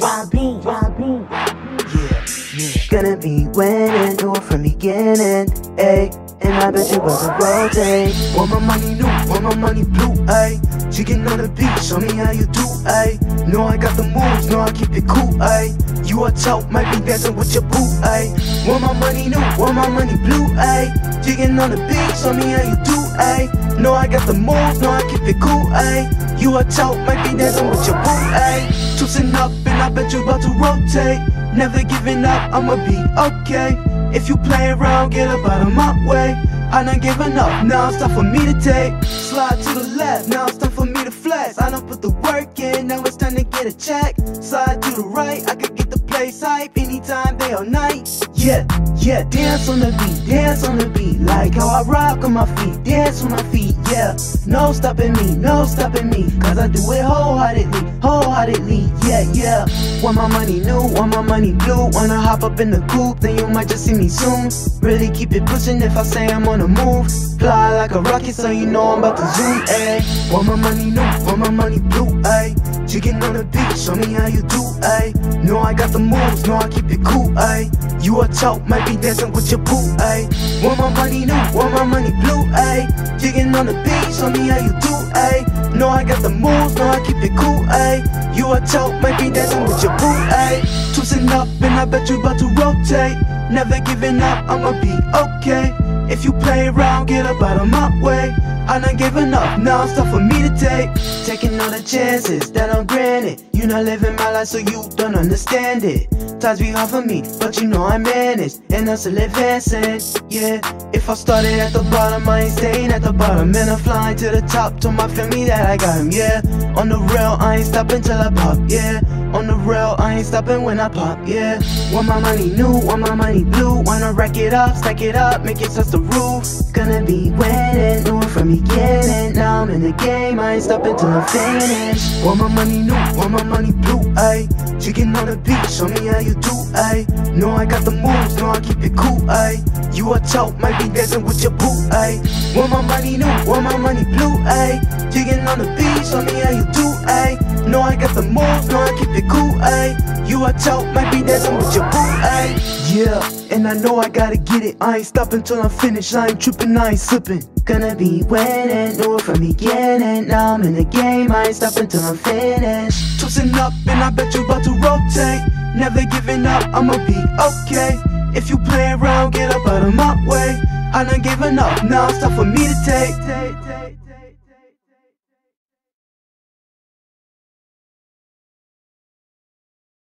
Yeah, yeah. Gonna be winning, do it from beginning, ayy. And I bet you to rotate. Want my money new, want my money blue, ayy. Chicken on the beat, show me how you do, ayy. Know I got the moves, know I keep it cool, ayy. You a choke, might be dancing with your boo, ayy. Want my money new, want my money blue, ayy. Chicken on the beat, show me how you do, ayy. Know I got the moves, know I keep it cool, ayy. You a choke, might be dancing with your boo, ayy. Twisting up, and I bet you about to rotate. Never giving up, I'ma be okay. If you play around, get up out of my way. I done given up, now it's time for me to take. Slide to the left, now it's time for me to flex. I done put the work in, now it's time to get a check. Slide to the right, I could get the place hype anytime, day or night. Yeah, yeah, dance on the beat, dance on the beat. Like how I rock on my feet, dance on my feet, yeah. No stopping me, no stopping me. Cause I do it wholeheartedly, wholeheartedly, yeah, yeah. Want my money new, want my money blue. Wanna hop up in the coupe, then you might just see me soon. Really keep it pushing if I say I'm on the move. Fly like a rocket, so you know I'm about to zoom, ayy. Want my money new, want my money blue, ayy. Chicken on the beat, show me how you do, ayy. Know I got the moves, know I keep it cool, ayy. You a choke, might be dancing with your boo, ayy. Want my money new, want my money blue, ayy. Chicken on the beat, show me how you do, ayy. Know I got the moves, know I keep it cool, ayy. You a choke, might be dancing with your boo, ayy. Twisting up, I bet you about to rotate. Never giving up, I'ma be okay. If you play around, get up out of my way. I done given up, now it's for me to take. Taking all the chances that I'm granted. You not living my life, so you don't understand it. Times be hard for me, but you know I managed, and I'm still advancing. Yeah, if I started at the bottom, I ain't staying at the bottom, and I'm flying to the top. Told my family that I got him. Yeah, on the rail, I ain't stopping till I pop. Yeah. On the rail, I ain't stopping when I pop, yeah. Want my money new, want my money blue. Wanna rack it up, stack it up, make it touch the roof. Gonna be winning, it from beginning. Now I'm in the game, I ain't stopping till I finish. Want my money new, want my money blue, ayy. Chicken on the beat, show me how you do, ayy. Know I got the moves, know I keep it cool, ayy. You a choke, might be dancing with your boo, ayy. Want my money new, want my money blue, ayy. Chicken on the beat, show me how you do, ayy. Know I got the moves, know I keep it cool, ayy. You a choke, might be dancing with your boo, ayy. Yeah, and I know I gotta get it. I ain't stopping till I'm finished. I ain't tripping, I ain't slipping. Gonna be winning, it from beginning. Now I'm in the game, I ain't stopping till I'm finished. Twisting up, and I bet you about to rotate. Never giving up, I'ma be okay. If you play around, get up out of my way. I done given up, now it's time for me to take.